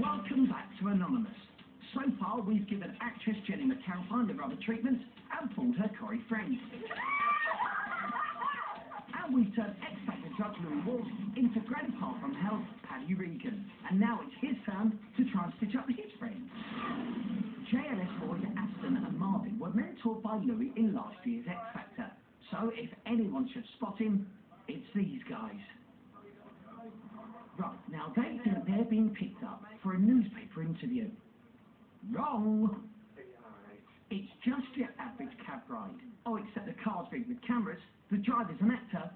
Welcome back to Anonymous. So far, we've given actress Jennie McAlpine the rubber treatment and pulled her Corrie friend. and we've turned X-Factor judge Louis Walsh into Grandpa from Hell, Paddy Regan. And now it's his turn to try and stitch up his friends. JLS boys Aston and Marvin were mentored by Louis in last year's X Factor. So if anyone should spot him, it's these guys. Right, now they think they're being picked up for a newspaper interview. Wrong! It's just your average cab ride. Oh, except the car's rigged with cameras, the driver's an actor,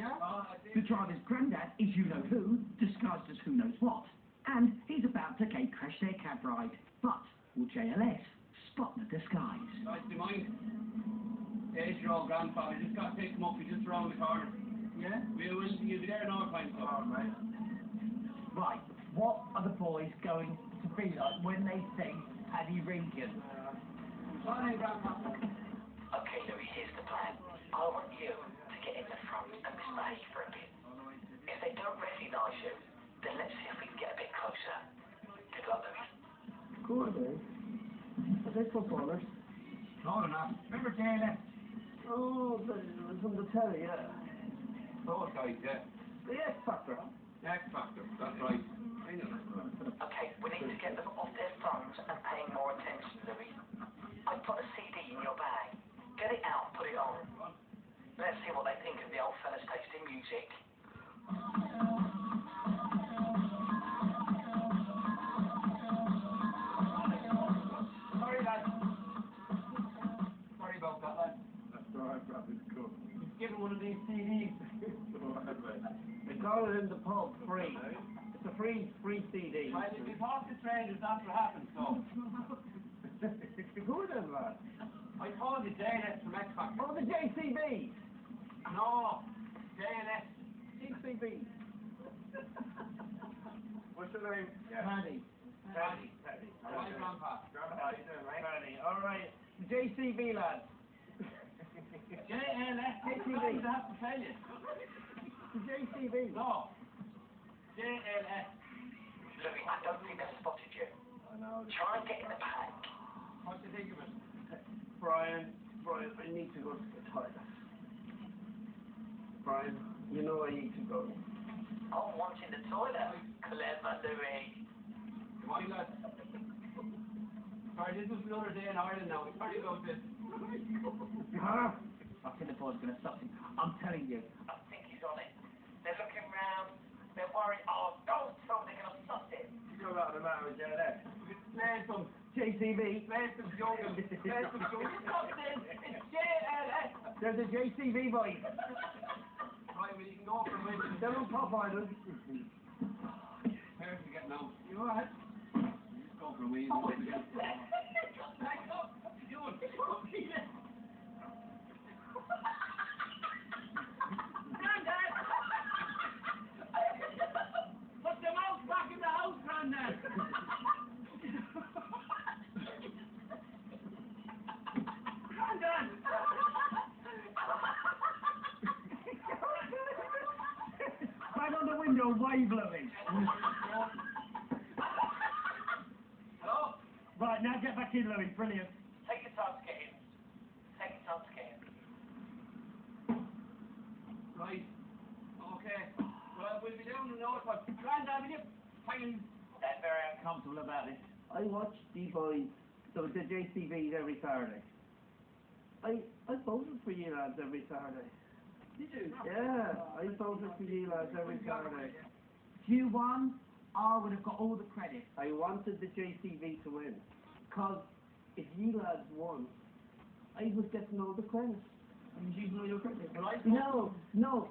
uh, the driver's granddad is you-know-who, disguised as who knows what, and he's about to gate crash their cab ride. But will JLS spot the disguise? Nice to mind. There's your old grandfather. Just got to pick him up. He's just around the corner. Yeah? We will. You'll there in no time. So. Oh, mate. Right, what are the boys going to be like when they see Paddy Regan? Morning, Grandpa. Okay, Louis, here's the plan. I want you to get in the front and misbehave for a bit. If they don't recognise you, then let's see if we can get a bit closer. Good luck, Louis. Good, eh? Are they footballers? No, they're. Remember JLS? Oh, the, it was on the telly, yeah. Those guys, yeah. The X Factor. X Factor. That's right. I know. Okay, we need to get them off their phones and paying more attention, Louis. I put a CD in your bag. Get it out put it on. Let's see what they think of the old fella's taste in music. Sorry, lad. Sorry about that, lad. That's all right, Brad. It's cool. He's given one of these CDs. They got it in the pub, free. It's a free, free CD. Well, if you talk to strangers, that's what happens, so. Who are them, lad? I called the JLS from X Factor. Oh, the JCB. No, JLS. JCB. What's your name? Paddy. Paddy. Hi, Grandpa. How you doing, mate? Paddy. All right. JCB, lad. JLS. JCB. I have to tell you. The JCB. No. JLS. Louis, I don't think they've spotted you. I know. Try and get in the bag. What do you think of it? Brian, Brian, I need to go to the toilet. Brian, you know I need to go. Oh, wanting the toilet. Clever, Louis. Come on, lad. Sorry, this was another day in Ireland now. Sorry about this. Huh? I think the boy's going to stop him. I'm telling you. I on it. They're looking round. They're worried. Oh, don't tell them they're going to suss it. You know about the matter with JLS? Play some, JCB. play some jungle. Play some jungle. Stop this. It's JLS. There's a JCB boy. Right, well, you can go for a minute. They're on Pop Island. Where's we getting out? You alright? Just go for a wee. Back up. What you doing? Granddad! Put the mouse back in the house, Granddad! Granddad! Bang on the window, wave Louis. Hello? Right, now get back in, Louis. Brilliant. Take your time to get in. Take your time to get in. Right. Okay. Well, we'll be down in the north, but Granddad, will you hang They're very uncomfortable about this. I watch the boys, so the JCBs every Saturday. I I voted for you lads every Saturday. You do? Yeah, I voted for you lads every Saturday. If you won, I would have got all the credit. I wanted the JCB to win. Because if you lads won, I was getting all the credit. And you know your credit. Well, I No, no.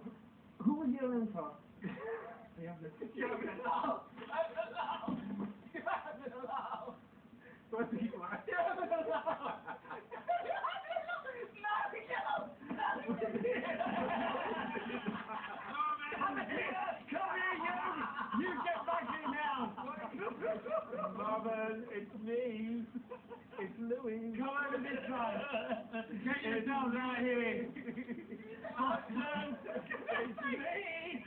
Who was your mentor? You haven't allowed. You haven't allowed. You haven't allowed. What do you want? You haven't allowed. No, Come here, you! You get back in now! Marvin, it's me. It's Louis. Come over this side. Get yourself right here. Aston, it's me!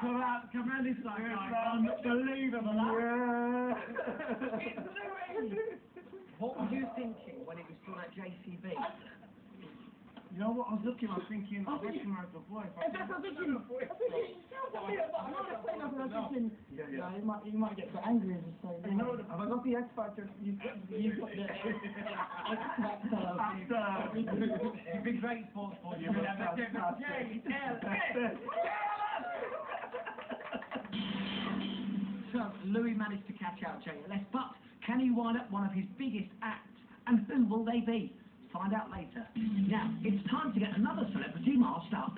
Come out, come round this side, Yes, guys. Unbelievable. Yeah. What were you thinking when it was still at JCB? You know what, I was looking, I was thinking, I oh, recognise the voice. I That's what I'm thinking. I'm thinking, I'm not saying nothing. I'm thinking, Yeah, you yeah. know, he might, he might get a bit angry and just say, You know, have I got the X Factor? You've got, you've got the X Factor. It'd be great sport for you. We'll have a different So, Louis managed to catch out JLS, but can he wind up one of his biggest acts? And who will they be? Find out later. Now, it's time to get another celebrity masked up.